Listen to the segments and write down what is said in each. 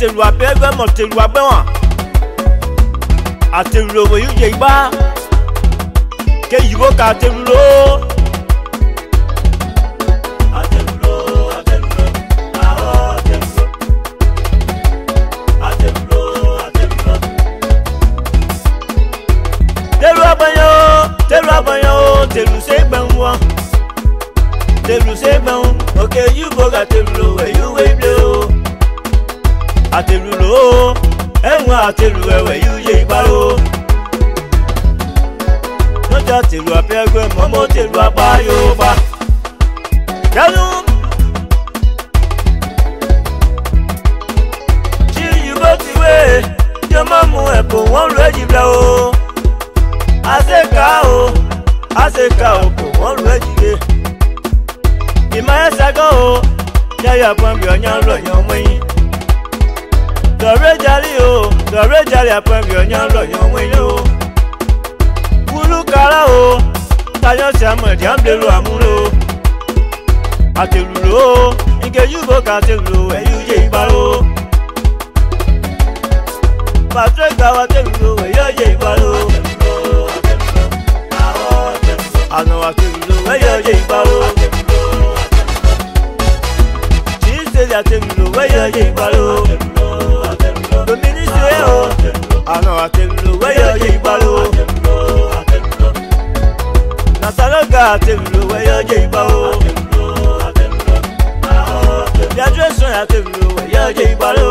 telu abe egbe mɔ telu abe wa atelu lo woyi dze gba ke yibo ka atelu lo. telu abanyo telu abanyo telu se gbẹ̀wọ̀n telu se gbẹ̀wọ̀n òkè yibo ka telu lo wẹ̀yí wẹ̀yí blo àtẹrù lò ó ẹ̀wọ̀n àtẹrù ẹ̀wẹ̀ yíyẹ ìparó. lọ́jà tèrú abẹ́gbẹ́ mọ́mọ́ tèrú apá yóò bá. yẹnu. tí yorùbá ti wé yóò má mú ẹ̀bùn wọn lọ ẹ̀jì bẹ́ẹ̀ o. àṣekà o àṣekà o kò wọ́n lọ ẹ̀jì bẹ́ẹ̀. ìmọ̀ ẹ̀ṣẹ̀ gan o yẹ́yẹ́ pọ́nbí ọ̀yán lọ́yàn wọ́nyí dọ̀rẹ́ jali o dọ̀rẹ́ jalè àpẹẹrẹ ọ̀yàn lọ́yàn wẹ̀yẹ o. wúlú kárá o tayọ̀ sí amọ̀dé àmúlẹ̀rù àmúlò o. àtẹ̀lùlò o nkejú bò ká àtẹ̀lùlò ẹ̀yú yé ìbárò. pàtó ìgbà wa àtẹ̀lùlò ẹ̀yọ́ yé ìbárò. àná àtẹ̀lùlò ẹ̀yọ́ yé ìbárò. tí ń ṣe àtẹ̀lùlò ẹ̀yọ́ yé ìbárò. where you Jibaro. Nasaloga Tevlo, where you Jibaro. The address on Tevlo, where you Jibaro.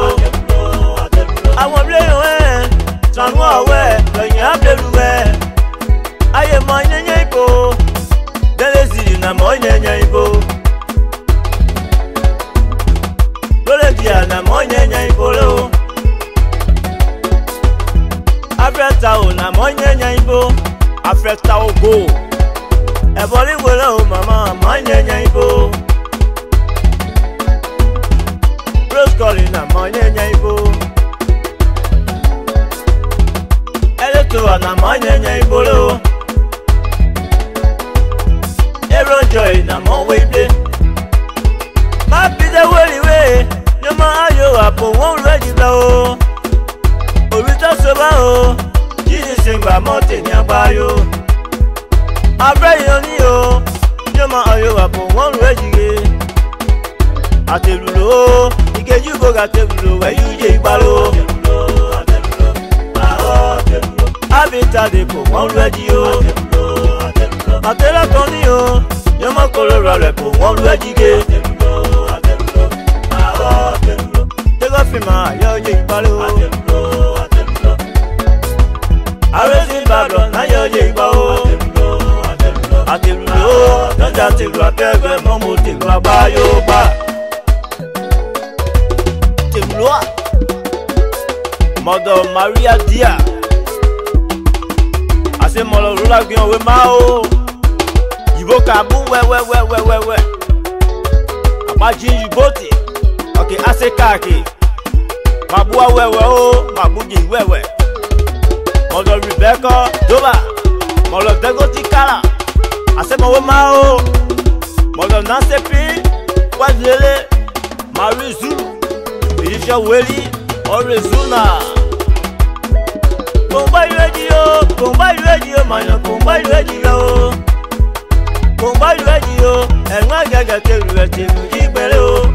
ẹ̀bọ̀rí wo lọ́hùn màmá mọ́ yẹnyẹn ibo. rose calling na àmọ́ yẹnyẹn ibo. ẹlẹ́tò ọ̀nà mọ́ yẹnyẹn ibo ló. èrò ìjọ ìnàmọ́ wípé. má fi dé wéríwé ni mo ayò àpò wọn rẹ̀ jùlọ o. òbí tó so bá o jí ni sèǹgbà mọ́ tèmi àgbáyò abẹ́yìn oní o yóò máa ọyọ àbò wọ́n rú èjìrè àtẹ̀lùlò ìkejì ìgbòga àtẹ̀lùlò ẹ̀yú yé ìgbàlò. ábítàdé kò wọ́n rú ẹ̀jì o àtẹ̀lẹ́tọ̀ ní o yóò máa kóró rẹ̀ kò wọ́n rú ẹ̀jì gé. tẹ́gọ́fì máa yọ ọjọ́ ìgbàlò. já tìlú abẹ́gbẹ́ mọ́ mo tìlú abáyọ́bá. tèmlúà mother maria dia àṣemọ̀lọ̀ rúlágbìn òwe máa o yìbó kàbú wẹ́wẹ́wẹ́wẹ́wẹ́ àpájí yìbó tì ọ̀kẹ́ àṣekáàkì màbúwa wẹ́wẹ́ o màbújì wẹ́wẹ́ mother rebecca doba mọ̀lọ̀ dẹ́gọ́tì kárà se mawe mao Mwagam nan sepi Wad lele Mari zulu Ilisha weli Ore zuna Komba iweji yo Komba iweji yo Manyo komba iweji yo Komba iweji yo Enwa gaga teru ete Muji gbele o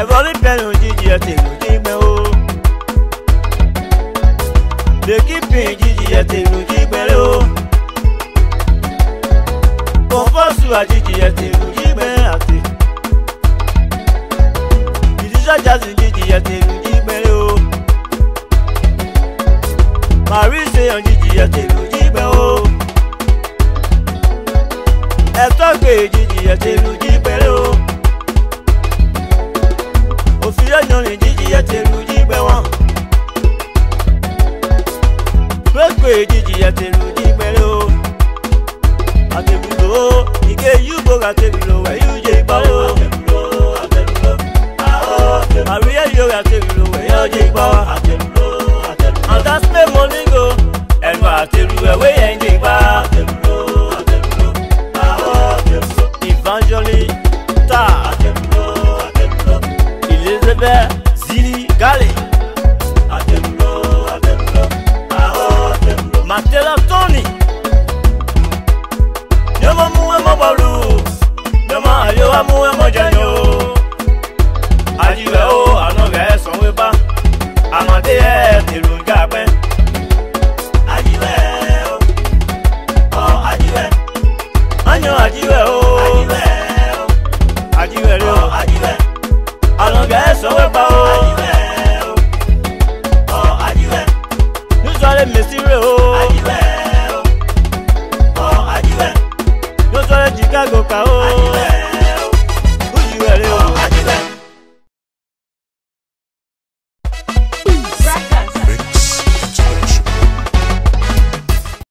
Evori penu jiji ete Muji gbe o Deki pin jiji ete Muji gbele o fọ́ọ̀sù àjèjì ẹ̀ ti rú jígbẹ́ àti. ìdísọ́jà sì jìjì ẹ̀ ti rú jígbẹ́ o. màrí ìṣèyàn jìjì ẹ̀ ti rú jígbẹ́ o. ẹ̀tọ́ gbé jìjì ẹ̀ ti rú jígbẹ́ o. òfin yóò yan jìjì ẹ̀ ti rú jígbẹ́ wọn. ló gbé ẹ̀ ti rú go rakebulo where you dey gba o. Àríyá yóò rakebulo where you dey gba o. So all about